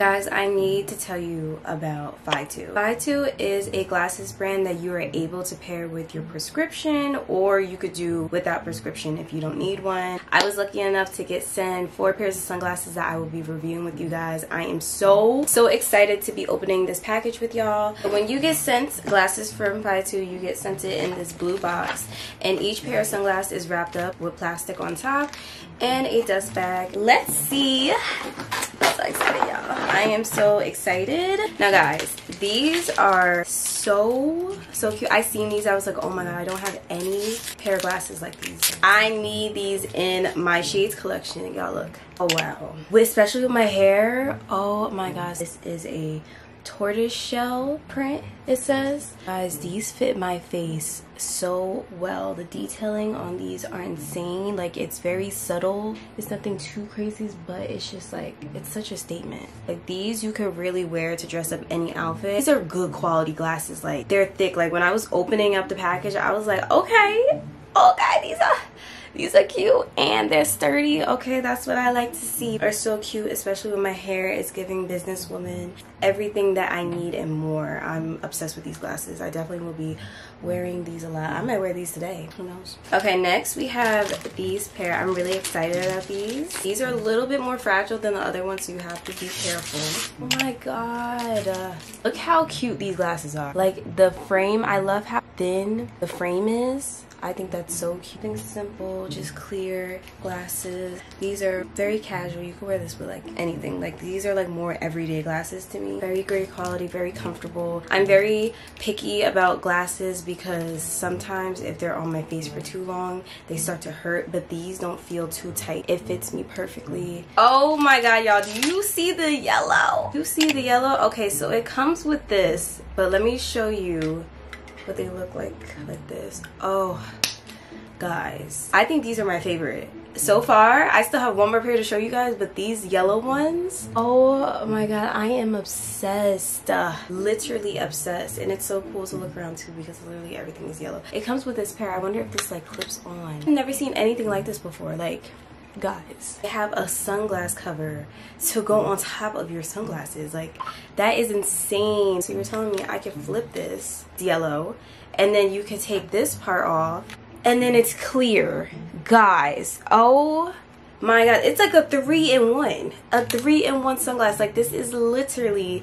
Guys, I need to tell you about Fytoo. Fytoo is a glasses brand that you are able to pair with your prescription or you could do without prescription if you don't need one. I was lucky enough to get sent four pairs of sunglasses that I will be reviewing with you guys. I am so, so excited to be opening this package with y'all. When you get sent glasses from Fytoo, you get sent it in this blue box and each pair of sunglasses is wrapped up with plastic on top and a dust bag. Let's see. I'm so excited, y'all. I am so excited. Now, guys, these are so, so cute. I seen these. I was like, oh my God, I don't have any pair of glasses like these. I need these in my shades collection. Y'all look. Oh, wow. With, Especially with my hair. Oh my gosh. This is a tortoise shell print it says. Guys these fit my face so well. The detailing on these are insane. Like it's very subtle. It's nothing too crazy but it's just like it's such a statement. Like these you could really wear to dress up any outfit. These are good quality glasses. Like they're thick. Like when i was opening up the package i was like okay okay these are these are cute and they're sturdy. Okay that's what i like to see. Are so cute especially when my hair is giving businesswoman everything that i need and more. I'm obsessed with these glasses. I definitely will be wearing these a lot. I might wear these today. Who knows? Okay next we have these pair. I'm really excited about these. These are a little bit more fragile than the other ones so you have to be careful. Oh my god. Uh, look how cute these glasses are. Like the frame i love how thin the frame is I think that's so cute. Things simple, just clear glasses. These are very casual. You can wear this with like anything. Like these are like more everyday glasses to me. Very great quality, very comfortable. I'm very picky about glasses because sometimes if they're on my face for too long, they start to hurt. But these don't feel too tight. It fits me perfectly. Oh my god, y'all. Do you see the yellow? You see the yellow? Okay, so it comes with this. But let me show you what they look like like this. Oh guys. I think these are my favorite. So far i still have one more pair to show you guys but these yellow ones oh my god i am obsessed. Uh, literally obsessed. And it's so cool to look around too because literally everything is yellow. It comes with this pair. I wonder if this like clips on. I've never seen anything like this before. Like guys. They have a sunglass cover to go on top of your sunglasses. Like that is insane. So you're telling me i can flip this yellow and then you can take this part off and then it's clear. Guys oh my god. It's like a three in one a three in one sunglass. Like this is literally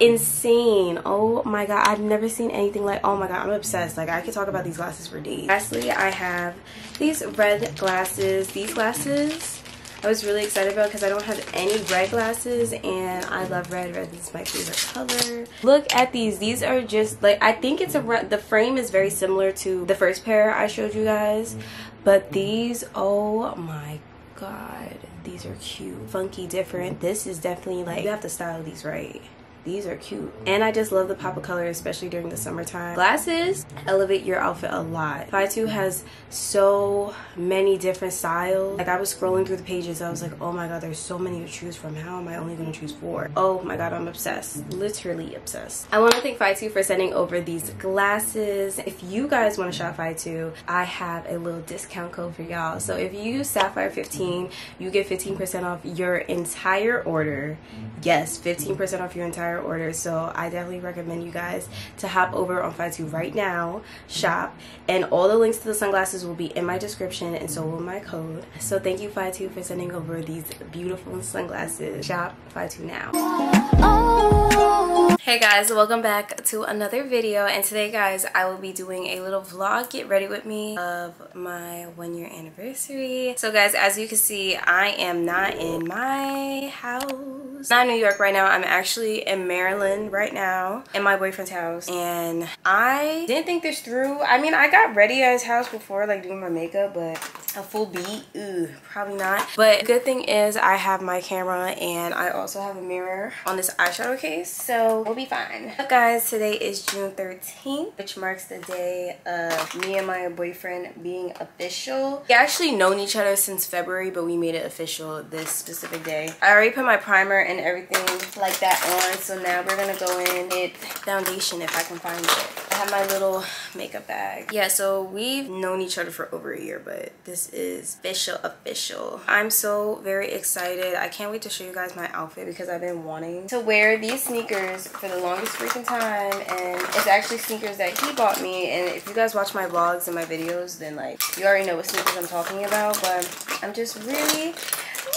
insane. Oh my god. I've never seen anything like oh my god i'm obsessed. Like i could talk about these glasses for days. Lastly i have these red glasses. These glasses i was really excited about because i don't have any red glasses and i love red. Red is my favorite color. Look at these. These are just like i think it's a the frame is very similar to the first pair i showed you guys but these oh my god these are cute. Funky different. This is definitely like you have to style these right these are cute. And i just love the pop of color especially during the summertime. Glasses elevate your outfit a lot. Fytoo has so many different styles. Like i was scrolling through the pages i was like oh my god there's so many to choose from. How am i only going to choose four? Oh my god i'm obsessed. Literally obsessed. I want to thank Fytoo for sending over these glasses. If you guys want to shop Fytoo i have a little discount code for y'all. So if you use sapphire 15 you get 15 percent off your entire order. Yes 15 percent off your entire order. So I definitely recommend you guys to hop over on Fytoo right now shop and all the links to the sunglasses will be in my description and so will my code. So thank you Fytoo for sending over these beautiful sunglasses. Shop Fytoo now oh, hey guys welcome back to another video and today guys I will be doing a little vlog get ready with me of my one year anniversary so guys as you can see I am not in my house not in New York right now I'm actually in Maryland right now in my boyfriend's house and I didn't think this through. I mean, I got ready at his house before like doing my makeup, but a full beat. Ooh, probably not. But good thing is I have my camera and I also have a mirror on this eyeshadow case. So we'll be fine. But guys, today is June 13th, which marks the day of me and my boyfriend being official. We actually known each other since February, but we made it official this specific day. I already put my primer and everything like that on. So now we're gonna go in with foundation if I can find it. I have my little makeup bag. Yeah, so we've known each other for over a year, but this is official official. I'm so very excited. I can't wait to show you guys my outfit because I've been wanting to wear these sneakers for the longest freaking time and it's actually sneakers that he bought me and if you guys watch my vlogs and my videos then like you already know what sneakers I'm talking about but I'm just really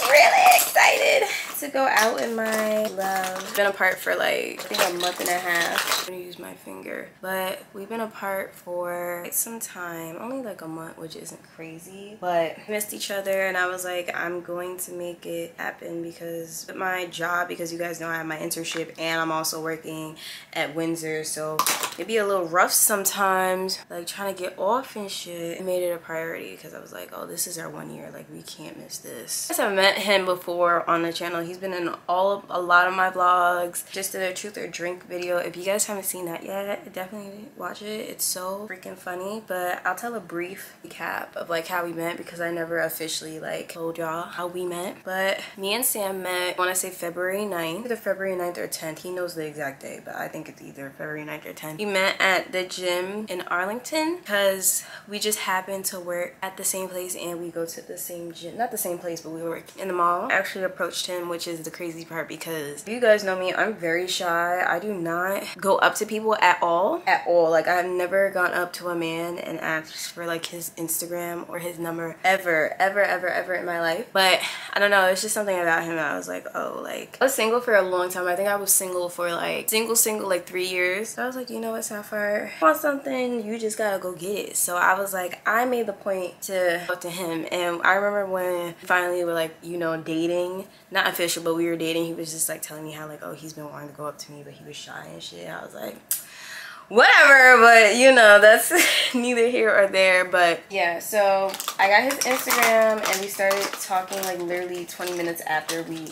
really excited to go out in my love. Been apart for like, I think a month and a half. I'm gonna use my finger. But we've been apart for quite some time. Only like a month, which isn't crazy. But we missed each other and I was like, I'm going to make it happen because my job, because you guys know I have my internship and I'm also working at Windsor. So it'd be a little rough sometimes, like trying to get off and shit. I made it a priority because I was like, oh, this is our one year. Like we can't miss this. I have met him before on the channel. He's been in all of, a lot of my vlogs. Just did a truth or drink video. If you guys haven't seen that yet, definitely watch it. It's so freaking funny. But I'll tell a brief recap of like how we met because I never officially like told y'all how we met. But me and Sam met, I want to say February 9th, either February 9th or 10th. He knows the exact day, but I think it's either February 9th or 10th. We met at the gym in Arlington because we just happened to work at the same place and we go to the same gym. Not the same place, but we work in the mall. I actually approached him, which is the crazy part because you guys know me, I'm very shy. I do not go up to people at all. At all. Like I've never gone up to a man and asked for like his Instagram or his number ever, ever, ever, ever in my life. But I don't know, it's just something about him that I was like, oh, like I was single for a long time. I think I was single for like single, single like three years. So I was like, you know what, Sapphire, want something, you just gotta go get it. So I was like, I made the point to talk to him. And I remember when finally we're like, you know, dating not but we were dating he was just like telling me how like oh he's been wanting to go up to me but he was shy and shit. I was like whatever but you know that's neither here or there but yeah so i got his instagram and we started talking like literally 20 minutes after we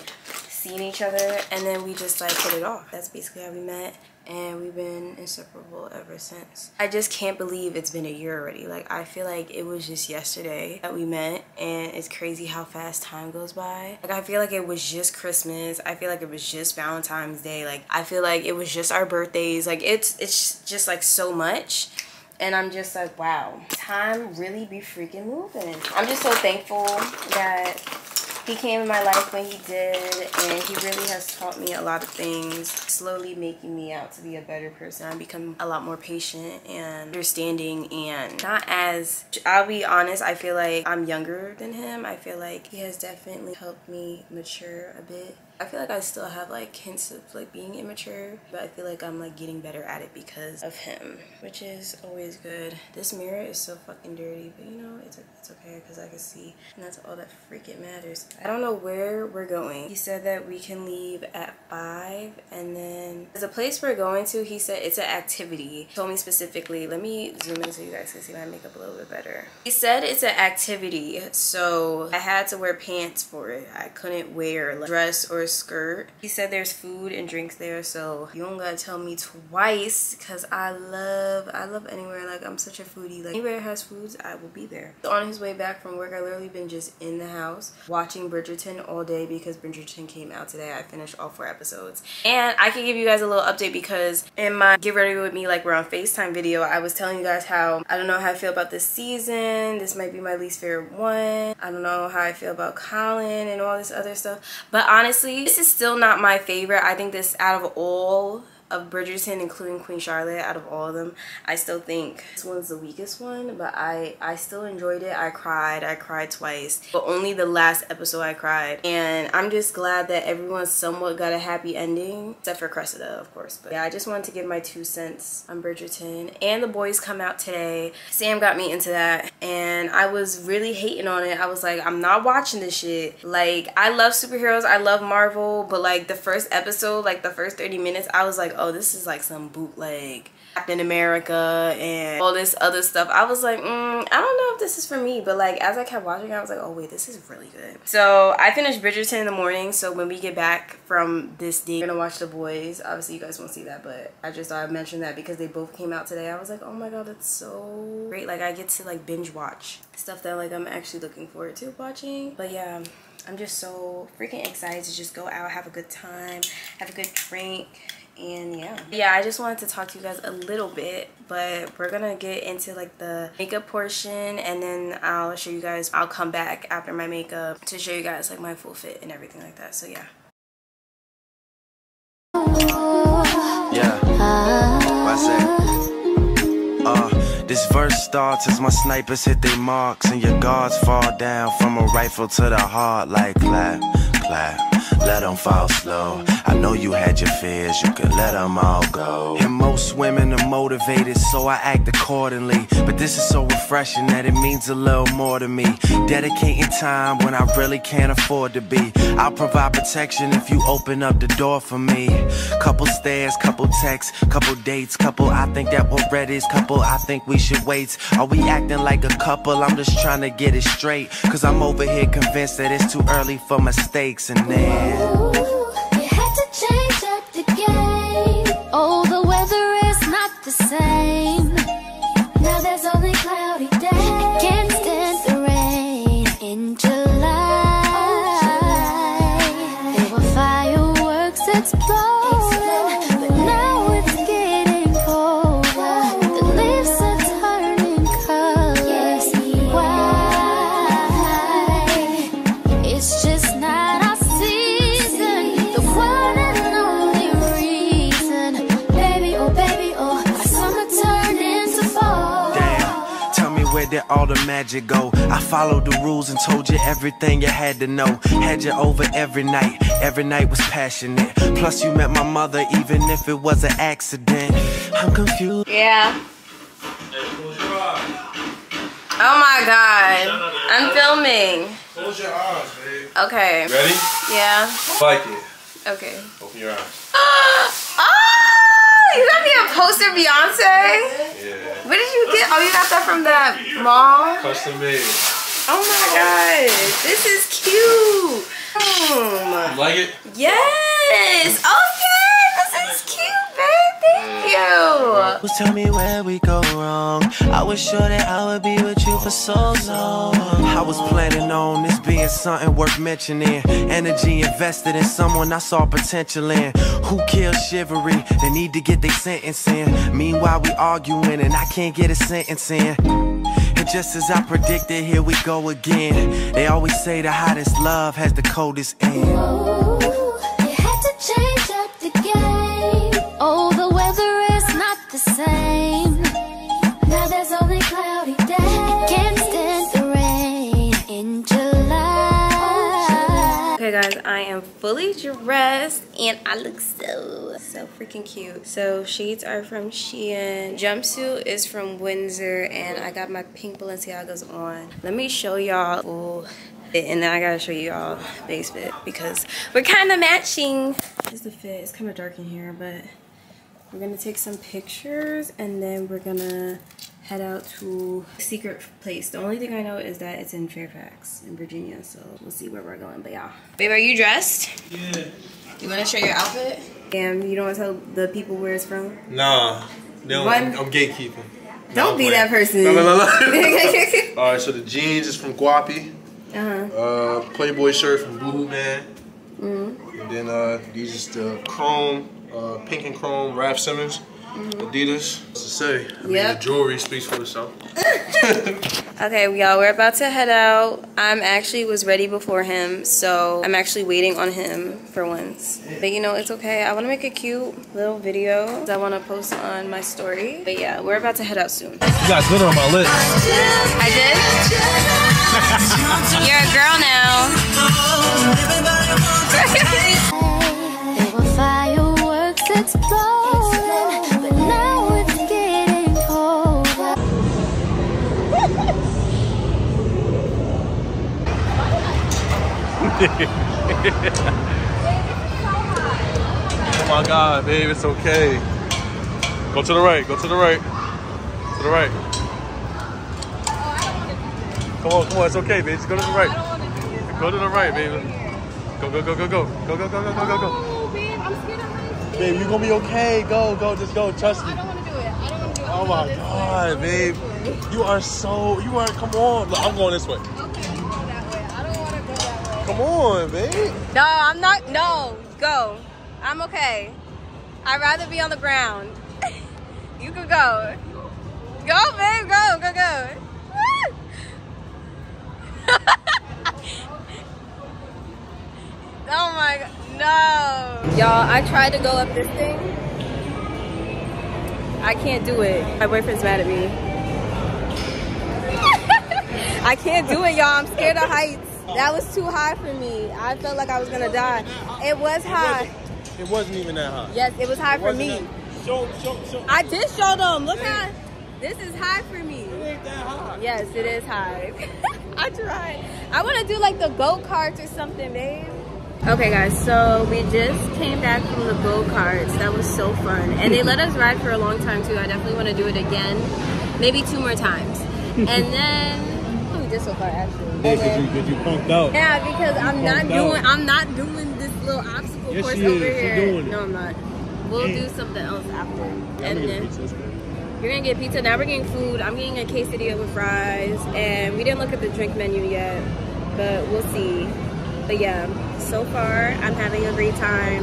seen each other and then we just like hit it off. That's basically how we met and we've been inseparable ever since. I just can't believe it's been a year already. Like I feel like it was just yesterday that we met and it's crazy how fast time goes by. Like I feel like it was just Christmas. I feel like it was just Valentine's Day. Like I feel like it was just our birthdays. Like it's it's just like so much and I'm just like, wow, time really be freaking moving. I'm just so thankful that he came in my life when he did and he really has taught me a lot of things slowly making me out to be a better person. I've become a lot more patient and understanding and not as i'll be honest i feel like i'm younger than him. I feel like he has definitely helped me mature a bit I feel like I still have like hints of like being immature, but I feel like I'm like getting better at it because of him, which is always good. This mirror is so fucking dirty, but you know, it's, it's okay because I can see and that's all that freaking matters. I don't know where we're going. He said that we can leave at 5 and then there's a place we're going to. He said it's an activity. He told me specifically, let me zoom in so you guys can see my makeup a little bit better. He said it's an activity, so I had to wear pants for it. I couldn't wear like dress or skirt. He said there's food and drinks there, so you don't gotta tell me twice because I love, I love anywhere. Like I'm such a foodie. Like anywhere has foods, I will be there. On his way back from work, I literally been just in the house watching Bridgerton all day because Bridgerton came out today. I finished all four episodes. And I can give you guys a little update because in my Get Ready With Me like we're on FaceTime video, I was telling you guys how I don't know how I feel about this season. This might be my least favorite one. I don't know how I feel about Colin and all this other stuff. But honestly, this is still not my favorite. I think this out of all of Bridgerton, including Queen Charlotte, out of all of them, I still think this one's the weakest one, but I, I still enjoyed it. I cried. I cried twice, but only the last episode I cried. And I'm just glad that everyone somewhat got a happy ending, except for Cressida, of course. But yeah, I just wanted to give my two cents on Bridgerton. And The Boys come out today. Sam got me into that, and I was really hating on it. I was like, I'm not watching this shit. Like, I love superheroes. I love Marvel, but like the first episode, like the first 30 minutes, I was like, oh, this is like some bootleg. Captain America and all this other stuff. I was like, mm, I don't know if this is for me. But like as I kept watching, I was like, oh wait, this is really good. So I finished Bridgerton in the morning. So when we get back from this day, we're gonna watch The Boys. Obviously you guys won't see that, but I just thought I'd mention that because they both came out today. I was like, oh my god, that's so great. Like I get to like binge watch stuff that like I'm actually looking forward to watching. But yeah. I'm just so freaking excited to just go out, have a good time, have a good drink, and yeah yeah i just wanted to talk to you guys a little bit but we're gonna get into like the makeup portion and then i'll show you guys i'll come back after my makeup to show you guys like my full fit and everything like that so yeah Yeah. What's that? Uh, this verse starts as my snipers hit their marks and your guards fall down from a rifle to the heart like clap, clap. Let them fall slow. I know you had your fears, you could let them all go. And most women are motivated, so I act accordingly. But this is so refreshing that it means a little more to me. Dedicating time when I really can't afford to be. I'll provide protection if you open up the door for me. Couple stares, couple texts, couple dates, couple I think that we're ready, couple I think we should wait. Are we acting like a couple? I'm just trying to get it straight. Cause I'm over here convinced that it's too early for mistakes and then. Ooh, magic go? I followed the rules and told you everything you had to know. Had you over every night, every night was passionate. Plus, you met my mother, even if it was an accident. I'm confused. yeah oh my god i'm filming Close your eyes, babe. okay Ready? yeah Like it. okay Open your eyes. oh you got me a poster beyonce Yeah. where did you get oh you got that from that mall Custom made. Oh my god, this is cute. Um, Like it? yes. Okay, this is cute, babe. Thank you. Well, tell me where we go wrong. I was sure that I would be with you for so long. I was planning on this being something worth mentioning. Energy invested in someone I saw potential in. Who killed chivalry? They need to get their sentence in. Meanwhile, we arguing and I can't get a sentence in. And just as I predicted, here we go again. They always say the hottest love has the coldest end. Ooh, you had to change I am fully dressed and I look so, so freaking cute. So, shades are from Shein. Jumpsuit is from Windsor, and I got my pink Balenciagas on. Let me show y'all full fit, and then I gotta show y'all base fit because we're kind of matching. Here's the fit. It's kind of dark in here, but we're gonna take some pictures and then we're gonna head out to a secret place. The only thing I know is that it's in Fairfax in Virginia, so we'll see where we're going. But yeah. Babe, are you dressed? Yeah. You wanna show your outfit? Damn, you don't wanna tell the people where it's from? Nah. One- I'm, gatekeeping. Don't I'm be that person. No, no, no, no. All right, so the jeans is from Guapi. uh-huh. Uh, Playboy shirt from Boohoo Man. Mm-hmm. And then uh, these is the chrome, uh, pink and chrome Raf Simons. Mm-hmm. Adidas. What's to say? I mean, the jewelry speaks for itself. Okay, y'all, we're about to head out. I'm actually was ready before him, so I'm actually waiting on him for once. But you know, it's okay. I want to make a cute little video that I want to post on my story. But yeah, we're about to head out soon. You got glitter on my lips. I did? You're a girl now. There were fireworks exploding, Oh my God, babe, it's okay. Go to the right. Go to the right. To the right. Come on, come on. It's okay, baby. Just go to the right. Go to the right, baby. Go, go, go, go, go. Go, go, go, go, go, go, go. Babe. Babe, you're gonna be okay. Go, go, just go. Trust me. I don't want to do it. I don't want to do it. Oh my god, babe. You are so you are come on. I'm going this way. Okay, I'm going that way. I don't want to go that way. Come on, babe. No, I'm not. No, go. I'm okay. I'd rather be on the ground. you can go. Go, babe. Go, go, go. oh my god. No. Y'all, I tried to go up this thing. I can't do it. My boyfriend's mad at me. I can't do it, y'all. I'm scared of heights. That was too high for me. I felt like I was gonna die. It was high. It wasn't even that high. Yes, it was high It for me. that- Show, show, show. I did show them. Look how this is high for me. It ain't that high. Yes, it is high. I tried. I want to do like the go karts or something, babe. Okay, guys. So we just came back from the go karts. That was so fun, and they let us ride for a long time too. I definitely want to do it again, maybe two more times. And then what we did so far, actually. Yeah, cause you, cause you punked out. yeah, because I'm not Bumped out. doing. I'm not doing this little obstacle Yes, course she over. Here. doing it. no, I'm not. We'll Yeah. do something else after. I'm and then pizza, you're gonna get pizza. Now we're getting food. I'm getting a quesadilla with fries, and we didn't look at the drink menu yet, but we'll see. But yeah, so far I'm having a great time.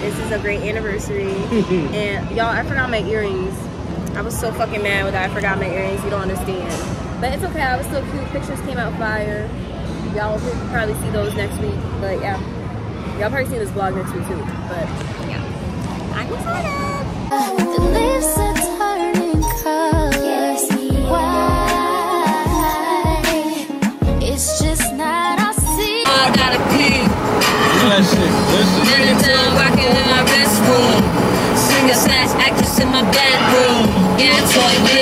This is a great anniversary, and y'all, I forgot my earrings. I was so fucking mad with that. I forgot my earrings. You don't understand, but it's okay. I was still cute. Pictures came out fire. Y'all will probably see those next week. But yeah, y'all probably see this vlog next week too. But yeah, I'm excited. Anytime rocking in my restroom. Singer slash actress in my bedroom. Yeah, toy